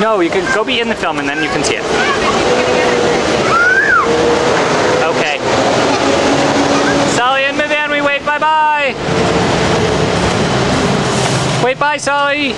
No, you can go be in the film and then you can see it. Okay. Sally and Vivian, we wait. Bye bye. Wait, bye, Sally.